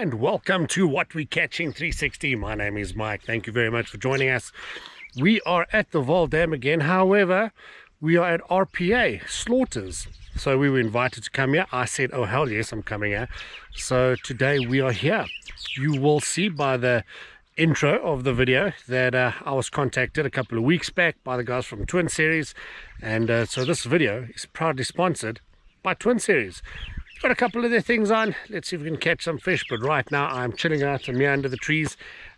and welcome to What We Catching 360. My name is Mike. Thank you very much for joining us. We are at the Vaal Dam again. However, we are at RPA Slaughter's. So we were invited to come here. I said, oh hell yes, I'm coming here. So today we are here. You will see by the intro of the video that uh, I was contacted a couple of weeks back by the guys from Twin Series. And uh, so this video is proudly sponsored by Twin Series. Got a couple of their things on. Let's see if we can catch some fish. But right now I'm chilling out. I'm here under the trees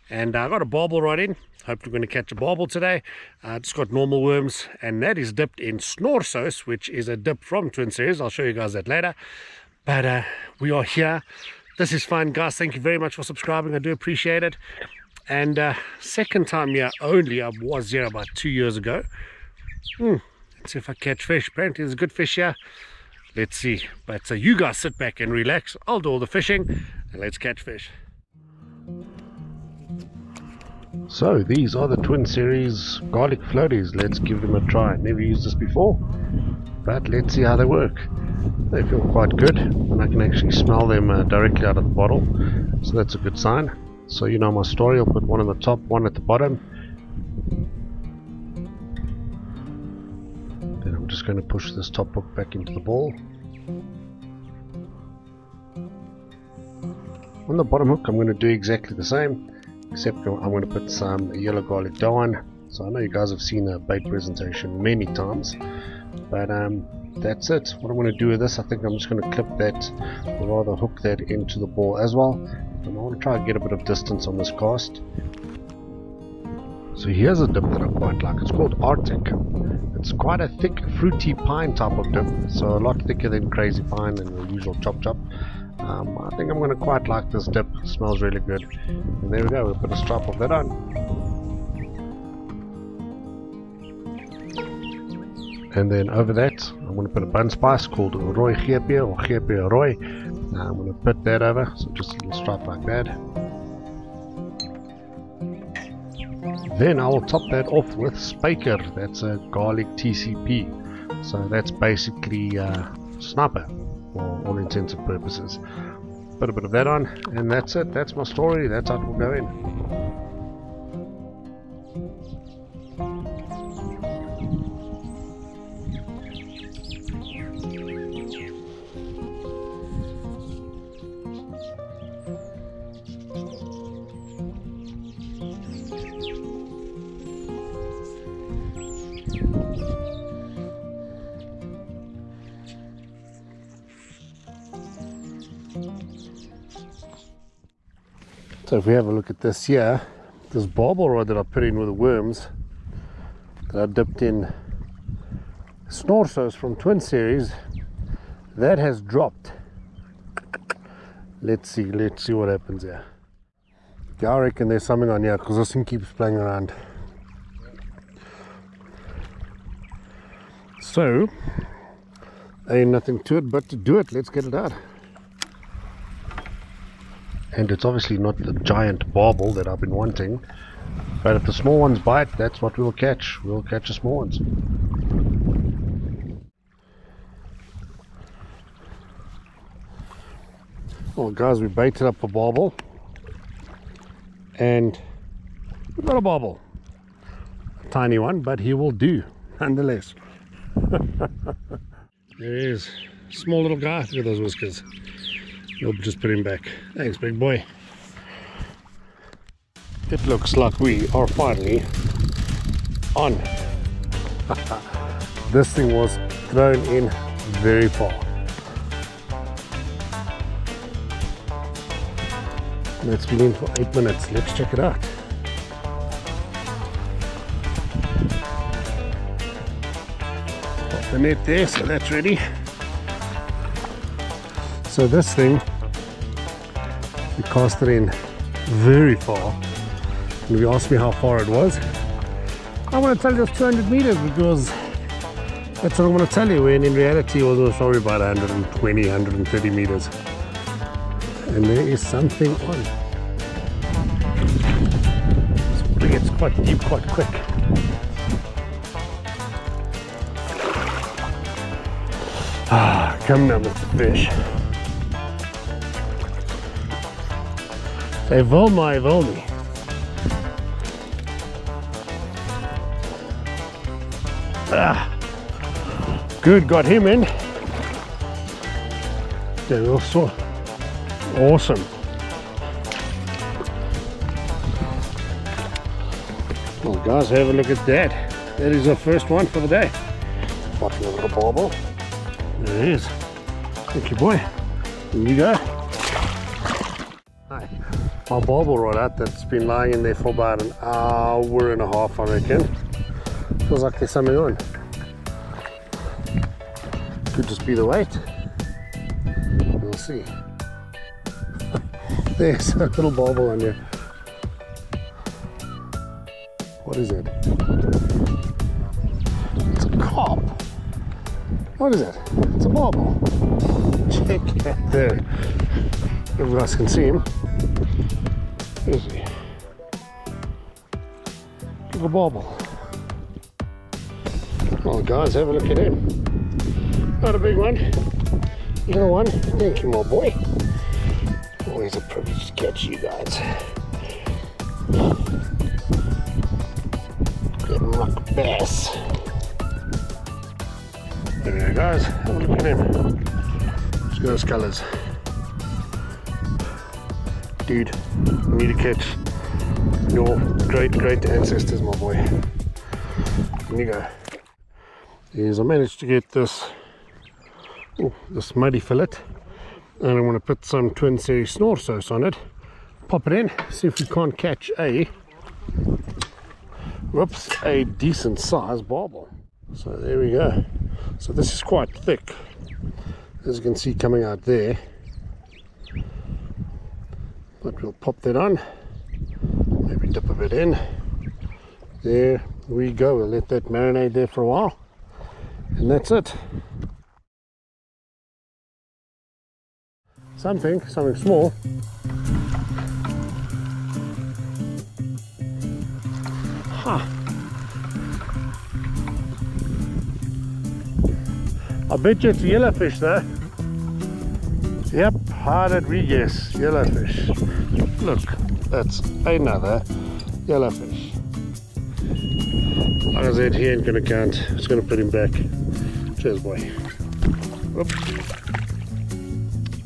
and I got a barbel rod in. Hope we're going to catch a barbel today. Uh, just got normal worms and that is dipped in snor sauce, which is a dip from Twin Series. I'll show you guys that later. But uh, we are here. This is fun, guys. Thank you very much for subscribing. I do appreciate it. And uh, second time here only. I was here about two years ago. Hmm. Let's see if I catch fish. Apparently there's good fish here let's see. But so you guys sit back and relax. I'll do all the fishing and let's catch fish. So these are the twin series garlic floaties. Let's give them a try. Never used this before but let's see how they work. They feel quite good and i can actually smell them uh, directly out of the bottle. So that's a good sign. So you know my story. I'll put one on the top one at the bottom just going to push this top hook back into the ball. On the bottom hook I'm going to do exactly the same except I'm going to put some yellow garlic on. So I know you guys have seen a bait presentation many times but um, that's it. What I'm going to do with this I think I'm just going to clip that or rather hook that into the ball as well and I want to try and get a bit of distance on this cast. So here's a dip that I quite like. It's called Arctic. It's quite a thick, fruity pine type of dip, so a lot thicker than crazy pine and the usual chop chop. Um, I think I'm going to quite like this dip. It smells really good. And there we go. We'll put a stripe of that on. And then over that, I'm going to put a bun spice called Rooi Geepie or Rooi. Now I'm going to put that over, so just a little stripe like that. Then I'll top that off with Spyker, that's a garlic TCP. So that's basically uh, snapper for all intents and purposes. Put a bit of that on and that's it, that's my story, that's how it will go in. So if we have a look at this here, this barbel rod that I put in with the worms that I dipped in snor sauce from Twin Series, that has dropped. Let's see, let's see what happens here. Yeah, I reckon there's something on here because this thing keeps playing around. So, ain't nothing to it but to do it. Let's get it out and it's obviously not the giant barbel that I've been wanting but if the small ones bite that's what we'll catch. We'll catch the small ones. Well guys we baited up a barbel and we got a barbel a tiny one but he will do nonetheless. There he is. Small little guy. Look at those whiskers We'll just put him back. Thanks, big boy. It looks like we are finally on. this thing was thrown in very far. It's been in for eight minutes. Let's check it out. Pop the net there, so that's ready. So this thing we cast it in very far. And we asked me how far it was I want to tell you it's 200 meters because that's what I want to tell you when in reality it was probably about 120 130 meters. And there is something on. It gets quite deep quite quick. Ah come now Mr. Fish Hy wil maar, hy wil nie. Ah. Good, got him in. They're also awesome. Well guys, have a look at that. That is our first one for the day. What a little barbel. There it is. Thank you boy. There you go. My barbel right out that's been lying in there for about an hour and a half I reckon. Feels like there's something on. Could just be the weight. We'll see. There's a little barbel on here. What is it? It's a cop. What is it? It's a barbel. Check that there. You guys can see him. Is he? Little barbel. Well guys, have a look at him. Not a big one. Little one. Thank you, my boy. Always a privilege to catch you guys. Good luck, bass. There we go, guys. Have a look at him. Look at those need to catch your great great ancestors, my boy. Here you go. Is I managed to get this oh, this muddy fillet. And I want to put some twin series snor sauce on it. Pop it in see if we can't catch a whoops a decent size barbel so there we go. So this is quite thick. As you can see coming out there but we'll pop that on maybe dip a bit in there we go we'll let that marinate there for a while and that's it something, something small. Huh. I bet you it's yellowfish though. Yep, guess? Yellowfish. Look, that's another yellowfish. Like I said, he ain't gonna count. It's gonna put him back. Cheers, boy.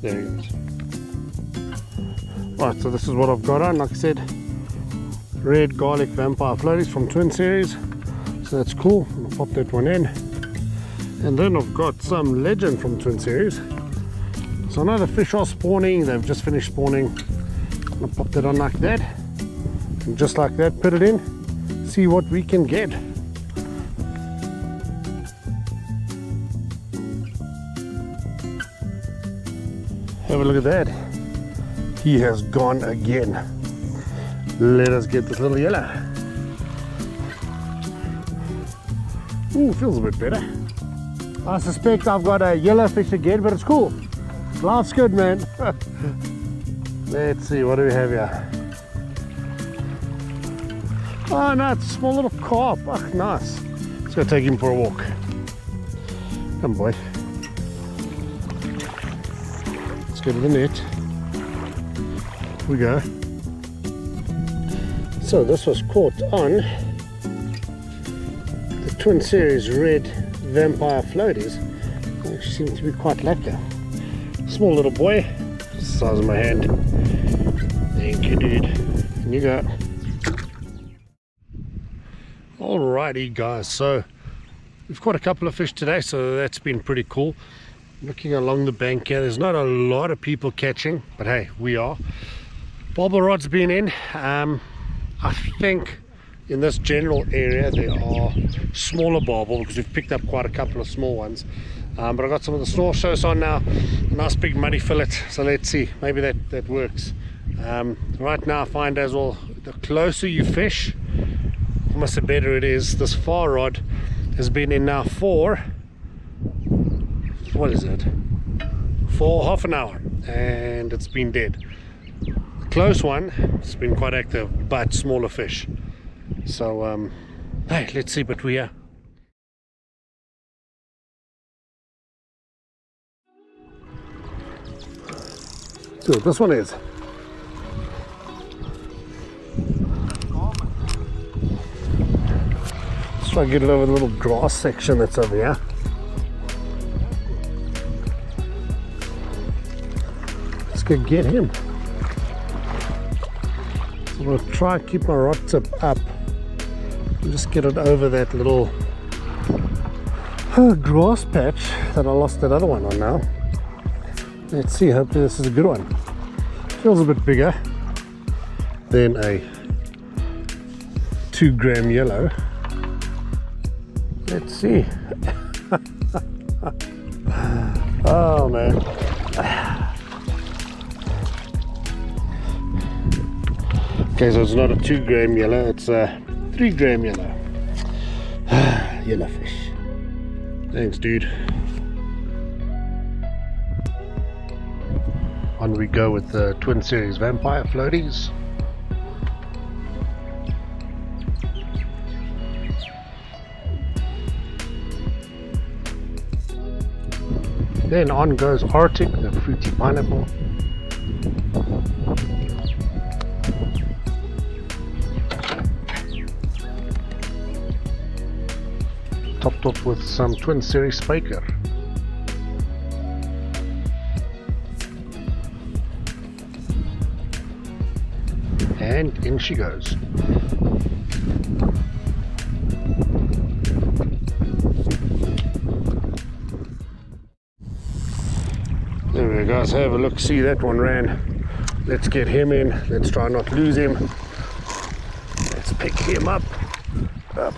There he goes. Right, so this is what I've got on. Like I said, red garlic vampire floaties from Twin Series. So that's cool. I'll pop that one in. And then I've got some legend from Twin Series. So I know the fish are spawning. They've just finished spawning. I'll pop that on like that. And just like that, put it in. See what we can get. Have a look at that. He has gone again. Let us get this little yellow. Ooh, feels a bit better. I suspect I've got a yellow fish again, but it's cool. Life's good, man. Let's see, what do we have here? Oh, no, it's a small little carp. Oh, nice. Let's go take him for a walk. Come, boy. Let's go to the net. we go. So this was caught on the Twin Series Red Vampire Floaties. They seem to be quite lacquer. Small little boy, size of my hand. Thank you, dude. And you go. Alrighty, guys. So we've caught a couple of fish today, so that's been pretty cool looking along the bank here there's not a lot of people catching but hey we are barbel rods being in um, I think in this general area there are smaller barbel because we've picked up quite a couple of small ones um, but I've got some of the snor sauce on now. Nice big muddy fillet so let's see. Maybe that that works. Um, right now I find as well the closer you fish almost the better it is. This far rod has been in now for what is it? For half an hour and it's been dead. The close one it's been quite active but smaller fish. So um hey let's see but we are So this one is. Let's try and get it over the little grass section that's over here. Let's go get him. So I'm gonna try and keep my rod tip up and just get it over that little uh, grass patch that I lost that other one on now. Let's see, hopefully this is a good one. Feels a bit bigger than a two gram yellow. Let's see. oh man. Okay, so it's not a two gram yellow, it's a three gram yellow. yellow fish. Thanks, dude. On we go with the Twin Series Vampire floaties. Then on goes Arctic, the fruity pineapple. Topped up with some Twin Series Spiker. And in she goes. There we go guys, have a look, see that one ran. Let's get him in, let's try not lose him. Let's pick him up. Up.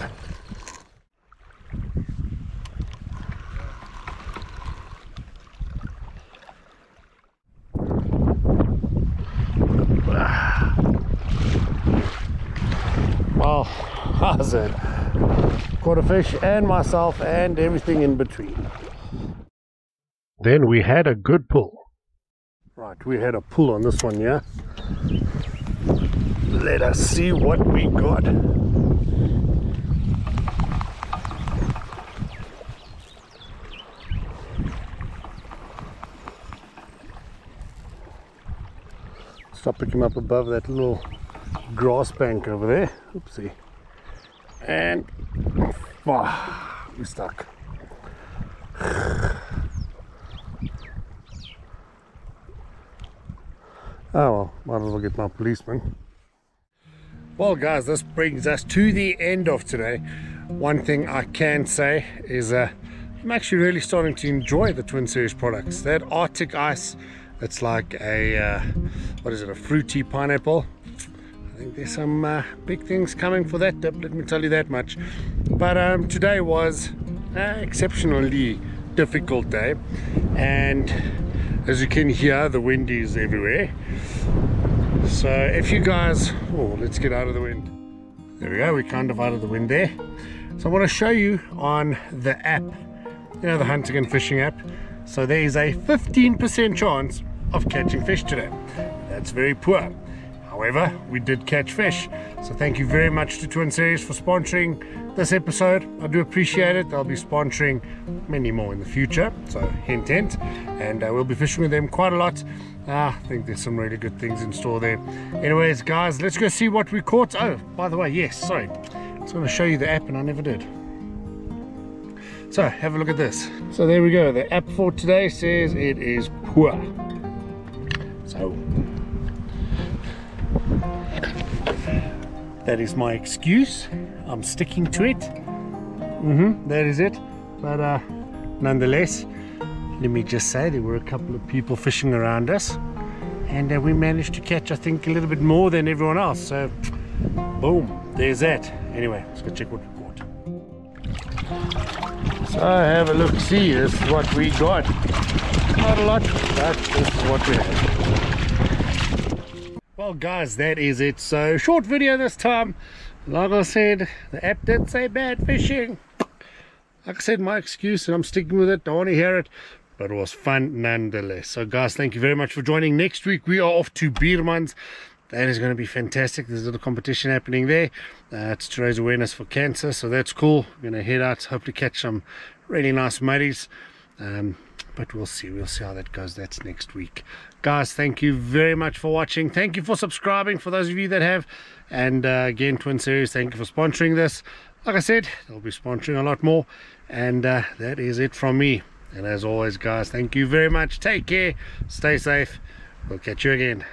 Well, how's it? Caught a fish and myself and everything in between. Then we had a good pull. Right, we had a pull on this one, yeah? Let us see what we got. Stop picking up above that little grass bank over there. Oopsie. And oh, we're stuck. Oh well, might as well get my policeman. Well guys, this brings us to the end of today. One thing I can say is uh, I'm actually really starting to enjoy the Twin Series products. That Arctic Ice, it's like a, uh, what is it, a fruity pineapple. I think there's some uh, big things coming for that dip, let me tell you that much. But um, today was an exceptionally difficult day and as you can hear the wind is everywhere. So if you guys oh let's get out of the wind. There we go we're kind of out of the wind there. So I want to show you on the app you know the hunting and fishing app. So there is a 15% chance of catching fish today. That's very poor however we did catch fish. So thank you very much to Twin Series for sponsoring this episode. I do appreciate it. They'll be sponsoring many more in the future. So hint hint. And uh, we'll be fishing with them quite a lot. Uh, I think there's some really good things in store there. Anyways guys let's go see what we caught. Oh by the way yes sorry. I was going to show you the app and I never did. So have a look at this. So there we go. The app for today says it is poor. So that is my excuse. I'm sticking to it. Mm-hmm that is it. But uh nonetheless let me just say there were a couple of people fishing around us and uh, we managed to catch I think a little bit more than everyone else. So boom there's that. Anyway let's go check what we caught so have a look see this is what we got. Not a lot but this is what we have well guys that is it. So short video this time. Like I said the app did say bad fishing like I said my excuse and I'm sticking with it. Don't want to hear it. But it was fun nonetheless. So guys thank you very much for joining. Next week we are off to Biermans. That is going to be fantastic. There's a little competition happening there. Uh, it's to raise awareness for cancer so that's cool. We're going to head out hopefully catch some really nice muddies um, but we'll see we'll see how that goes that's next week guys thank you very much for watching thank you for subscribing for those of you that have and uh, again twin series thank you for sponsoring this like I said, they'll be sponsoring a lot more. And uh, that is it from me. And as always, guys, thank you very much. Take care. Stay safe. We'll catch you again.